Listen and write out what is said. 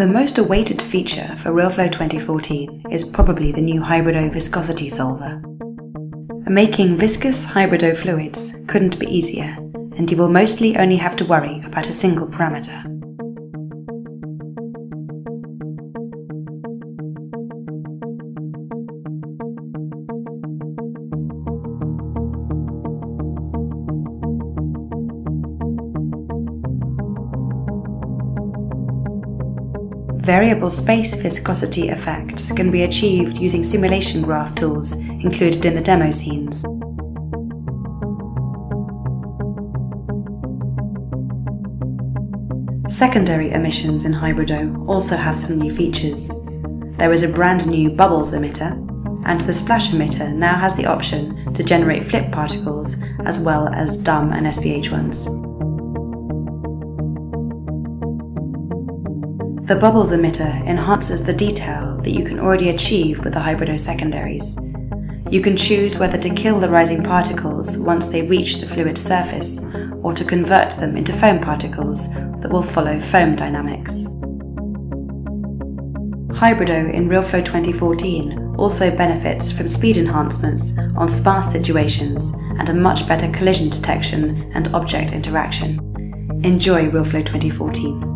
The most awaited feature for RealFlow 2014 is probably the new Hybrido viscosity solver. Making viscous Hybrido fluids couldn't be easier, and you will mostly only have to worry about a single parameter. Variable space viscosity effects can be achieved using simulation graph tools included in the demo scenes. Secondary emissions in Hybrido also have some new features. There is a brand new bubbles emitter, and the splash emitter now has the option to generate flip particles as well as dumb and SPH ones. The bubbles emitter enhances the detail that you can already achieve with the Hybrido secondaries. You can choose whether to kill the rising particles once they reach the fluid surface or to convert them into foam particles that will follow foam dynamics. Hybrido in RealFlow 2014 also benefits from speed enhancements on sparse situations and a much better collision detection and object interaction. Enjoy RealFlow 2014.